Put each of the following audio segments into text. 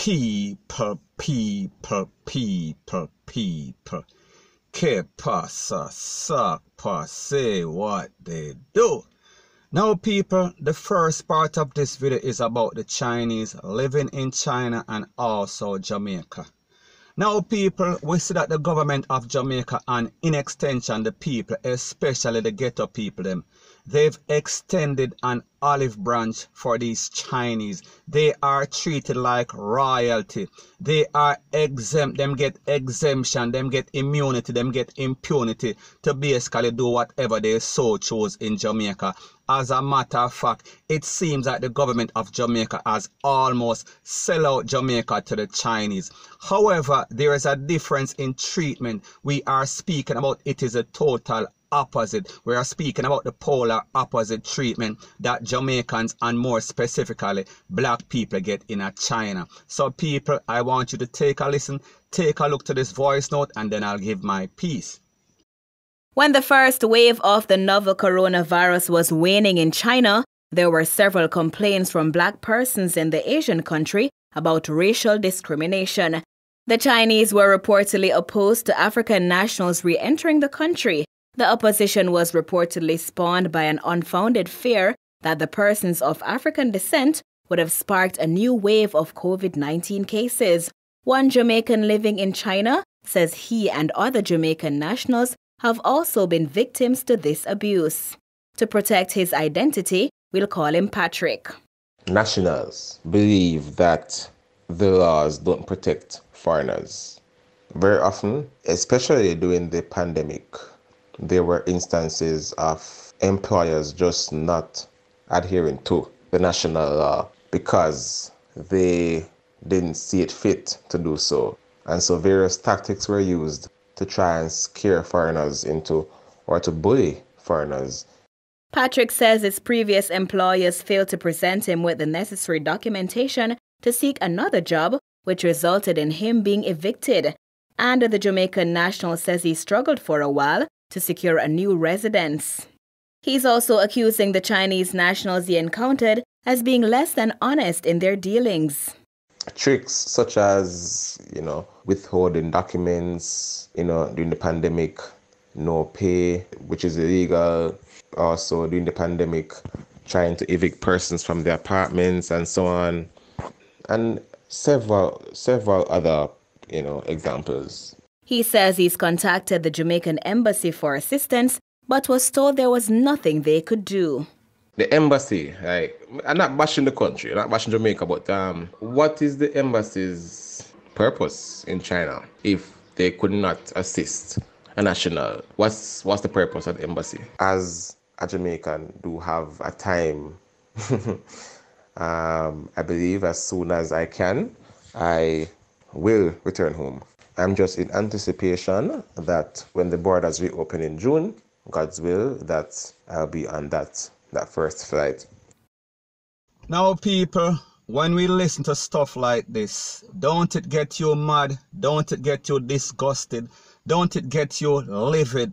people, people, people, people. Que pasa, suck, say what they do. Now people, the first part of this video is about the Chinese living in China and also Jamaica. Now people, we see that the government of Jamaica and in extension the people, especially the ghetto people them, they've extended an olive branch for these Chinese. They are treated like royalty. They are exempt. Them get exemption. Them get immunity. Them get impunity to basically do whatever they so choose in Jamaica. As a matter of fact, it seems that the government of Jamaica has almost sell out Jamaica to the Chinese. However, there is a difference in treatment. We are speaking about it is a total opposite. We are speaking about the polar opposite treatment that Jamaicans and more specifically black people get in China. So people, I want you to take a listen, take a look to this voice note and then I'll give my piece. When the first wave of the novel coronavirus was waning in China, there were several complaints from black persons in the Asian country about racial discrimination. The Chinese were reportedly opposed to African nationals re entering the country the opposition was reportedly spawned by an unfounded fear that the persons of African descent would have sparked a new wave of COVID 19 cases. One Jamaican living in China says he and other Jamaican nationals have also been victims to this abuse. To protect his identity, we'll call him Patrick. Nationals believe that the laws don't protect foreigners. Very often, especially during the pandemic, there were instances of employers just not adhering to the national law because they didn't see it fit to do so. And so various tactics were used to try and scare foreigners into or to bully foreigners. Patrick says his previous employers failed to present him with the necessary documentation to seek another job, which resulted in him being evicted. And the Jamaican national says he struggled for a while to secure a new residence. He's also accusing the Chinese nationals he encountered as being less than honest in their dealings. Tricks such as, you know, withholding documents, you know, during the pandemic, no pay, which is illegal. Also, during the pandemic, trying to evict persons from their apartments and so on. And several several other, you know, examples. He says he's contacted the Jamaican embassy for assistance, but was told there was nothing they could do. The embassy, like, I'm not bashing the country, I'm not bashing Jamaica, but um, what is the embassy's purpose in China if they could not assist a national? What's what's the purpose of the embassy? As a Jamaican, do have a time. um, I believe as soon as I can, I will return home. I'm just in anticipation that when the borders reopen in June, God's will, that I'll be on that that first flight. Now, people, when we listen to stuff like this, don't it get you mad? Don't it get you disgusted? Don't it get you livid?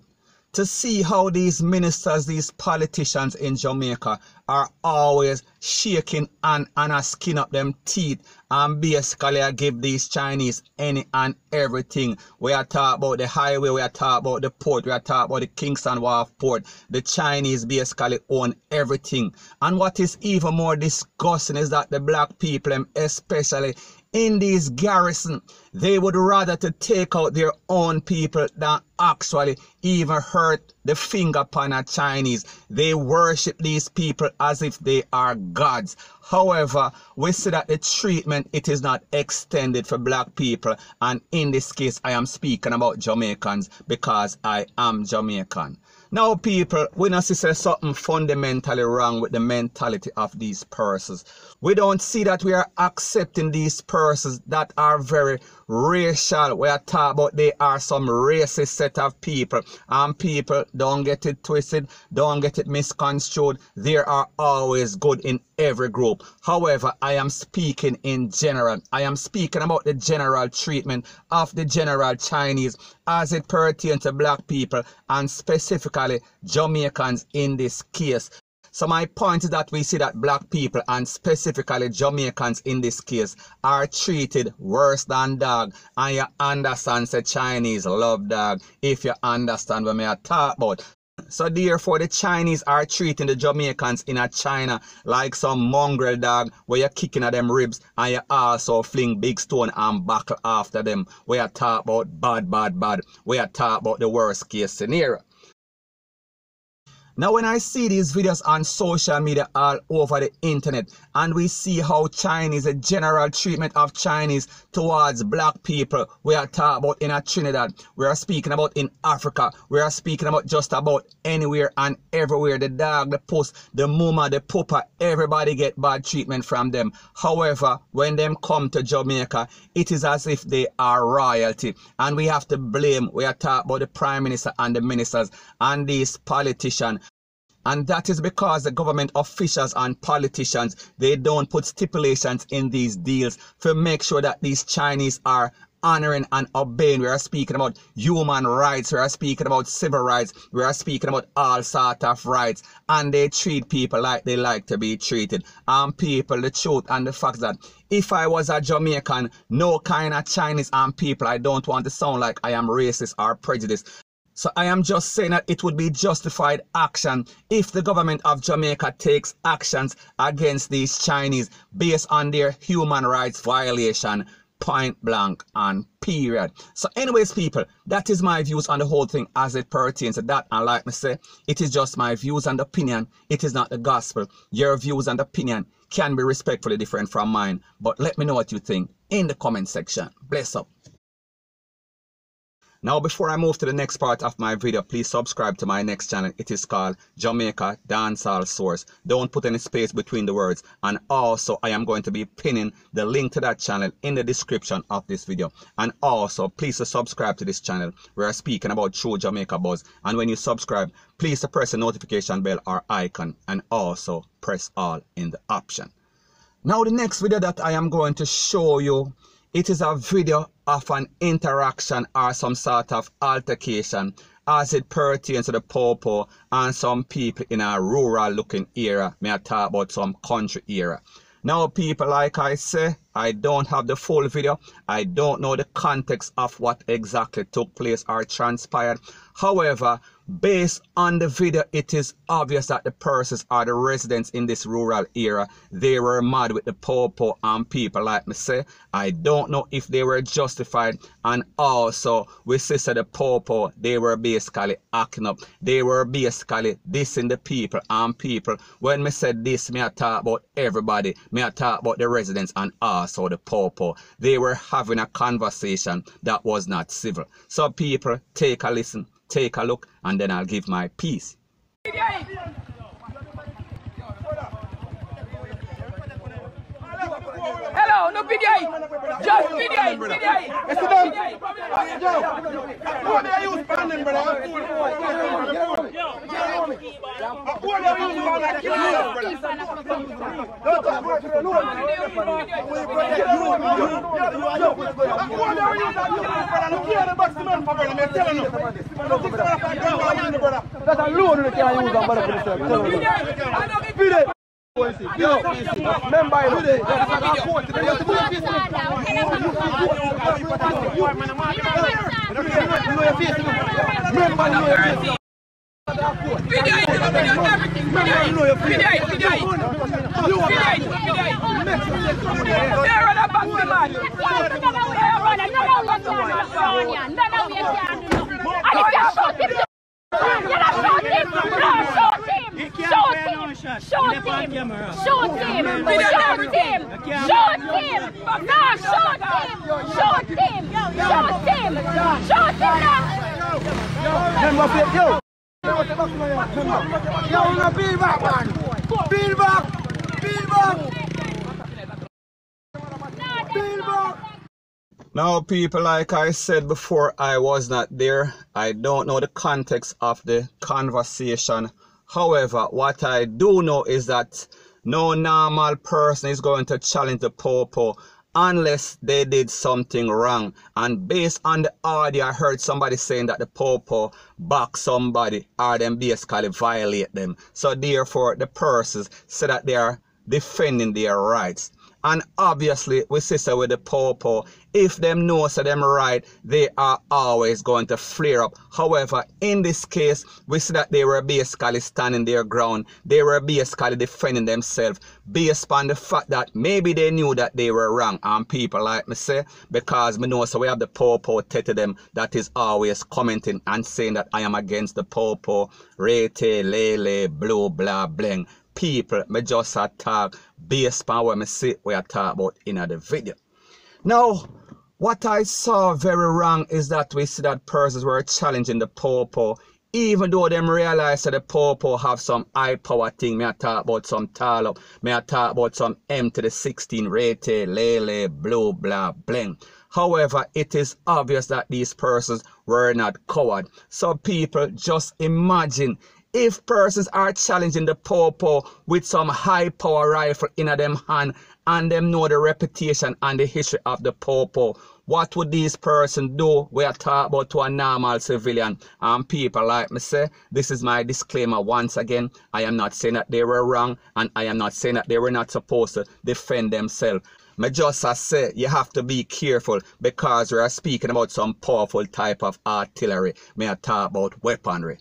to see how these ministers, these politicians in Jamaica are always shaking and, and a skin up them teeth and basically I give these Chinese any and everything. We are talking about the highway, we are talking about the port, we are talking about the Kingston Wharf port. The Chinese basically own everything. And what is even more disgusting is that the black people, especially in these garrison, they would rather to take out their own people than actually even hurt the finger upon a Chinese. They worship these people as if they are gods. However, we see that the treatment, it is not extended for black people. And in this case, I am speaking about Jamaicans because I am Jamaican. Now, people, we not see something fundamentally wrong with the mentality of these persons. We don't see that we are accepting these persons that are very racial. We are talking about they are some racist set of people. And people, don't get it twisted, don't get it misconstrued. There are always good in every group. However, I am speaking in general. I am speaking about the general treatment of the general Chinese as it pertains to black people and specifically Jamaicans in this case. So my point is that we see that black people and specifically Jamaicans in this case are treated worse than dog. And you understand say Chinese love dog if you understand what me I talk about. So therefore the Chinese are treating the Jamaicans in a China like some mongrel dog where you're kicking at them ribs and you also fling big stone and buckle after them. Where you talk about bad, bad, bad. Where you talk about the worst case scenario. Now when I see these videos on social media all over the internet and we see how Chinese, a general treatment of Chinese towards black people, we are talking about in a Trinidad, we are speaking about in Africa, we are speaking about just about anywhere and everywhere, the dog, the puss, the mama, the pooper, everybody get bad treatment from them. However, when them come to Jamaica, it is as if they are royalty. And we have to blame, we are talking about the prime minister and the ministers and these politicians and that is because the government officials and politicians, they don't put stipulations in these deals to make sure that these Chinese are honoring and obeying. We are speaking about human rights. We are speaking about civil rights. We are speaking about all sort of rights. And they treat people like they like to be treated. And people, the truth and the fact that if I was a Jamaican, no kind of Chinese and people, I don't want to sound like I am racist or prejudiced. So I am just saying that it would be justified action if the government of Jamaica takes actions against these Chinese based on their human rights violation point blank and period. So anyways, people, that is my views on the whole thing as it pertains to that. And like me say, it is just my views and opinion. It is not the gospel. Your views and opinion can be respectfully different from mine. But let me know what you think in the comment section. Bless up. Now before I move to the next part of my video, please subscribe to my next channel. It is called Jamaica Dancehall Source. Don't put any space between the words. And also I am going to be pinning the link to that channel in the description of this video. And also please subscribe to this channel where I'm speaking about true Jamaica buzz. And when you subscribe, please press the notification bell or icon and also press all in the option. Now the next video that I am going to show you it is a video of an interaction or some sort of altercation as it pertains to the popo and some people in a rural looking area. May I talk about some country area. Now people, like I say, I don't have the full video. I don't know the context of what exactly took place or transpired. However, Based on the video, it is obvious that the persons are the residents in this rural area. They were mad with the popo and people like me say. I don't know if they were justified. And also, with sister the popo, they were basically acting up. They were basically dissing the people and people. When me said this, me I talk about everybody. Me I talk about the residents and also the popo. They were having a conversation that was not civil. So people, take a listen take a look, and then I'll give my piece. Hello, no video. Just video. Video. It's done. Yo. What are you standing, brother? What are you That's a loan you can use on brother. Video. Yo, remember, you court. You know you know. None of you can do nothing. I can't shoot him. You're not shooting him. No, shoot him. Shoot him! Shoot him! Shoot him! Shoot him! Shoot him! No, shoot him! Shoot him! Shoot him! Shoot him now! Remember, yo! Yo, no, peel back, man! Peel back! Peel back! Peel back! Now, people, like I said before, I was not there. I don't know the context of the conversation However, what I do know is that no normal person is going to challenge the Popo unless they did something wrong. And based on the audio, I heard somebody saying that the popo back somebody or them basically violate them. So therefore, the persons say that they are defending their rights. And obviously, we so with the popo, if them know so them right, they are always going to flare up. However, in this case, we see that they were basically standing their ground. They were basically defending themselves based on the fact that maybe they knew that they were wrong. And people like me say, because me know so we have the popo to them that is always commenting and saying that I am against the popo, rete, lele, blue, blah, bling people me just talk based on what me see we talk about in the video. Now, what I saw very wrong is that we see that persons were challenging the popo even though them realize that the popo have some high power thing, me I talk about some tall up, I talk about some M to the 16 rate, lele, blue, blah, bling. However, it is obvious that these persons were not coward. So people just imagine if persons are challenging the popo with some high power rifle in a them hand and them know the reputation and the history of the popo, what would these persons do? We are talking about to a normal civilian and people like me say, this is my disclaimer once again. I am not saying that they were wrong and I am not saying that they were not supposed to defend themselves. Me just say you have to be careful because we are speaking about some powerful type of artillery. May I talk about weaponry.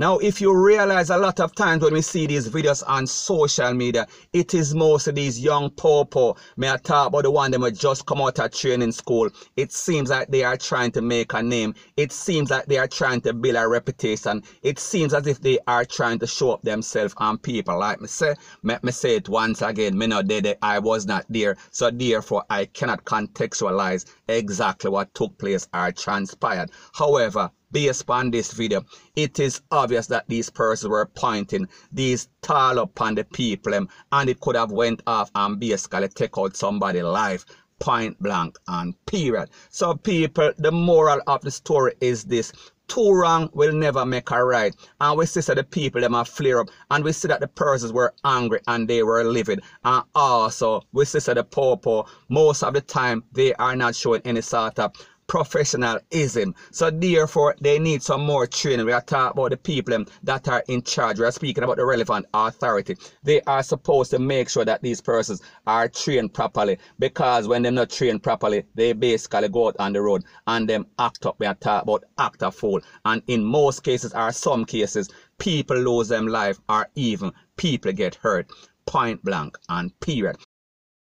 Now, if you realize a lot of times when we see these videos on social media, it is most of these young popo. May I talk about the one that just come out of training school. It seems like they are trying to make a name. It seems like they are trying to build a reputation. It seems as if they are trying to show up themselves and people like me say. Let me say it once again. Me not there, I was not there. So therefore, I cannot contextualize exactly what took place or transpired. However, based upon this video, it is obvious that these persons were pointing these tall upon the people um, and it could have went off and basically take out somebody's life point blank and period. So people, the moral of the story is this. Two wrong will never make a right. And we see that the people them are flare up. And we see that the persons were angry and they were livid. And also we see that the poor most of the time they are not showing any sort of professionalism. So therefore, they need some more training. We are talking about the people that are in charge. We are speaking about the relevant authority. They are supposed to make sure that these persons are trained properly because when they're not trained properly, they basically go out on the road and them act up. We are talking about act a fool. And in most cases or some cases, people lose them life or even people get hurt. Point blank and period.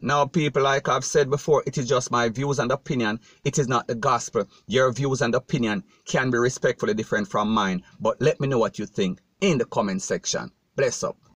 Now, people, like I've said before, it is just my views and opinion. It is not the gospel. Your views and opinion can be respectfully different from mine. But let me know what you think in the comment section. Bless up.